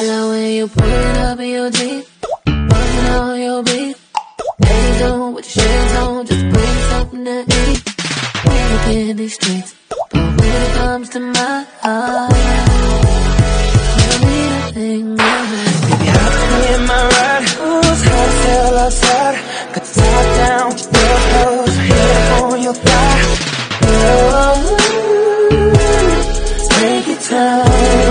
I love when you pull it up in your jeans, working on your beat. Baby don't put your shades on, just bring something to eat. We're in these streets, but when it comes to my heart, you need a thing Baby, I'll play in my ride, it's hard to feel outside. Got top down, real close, hit on your thigh. Oh, take your time.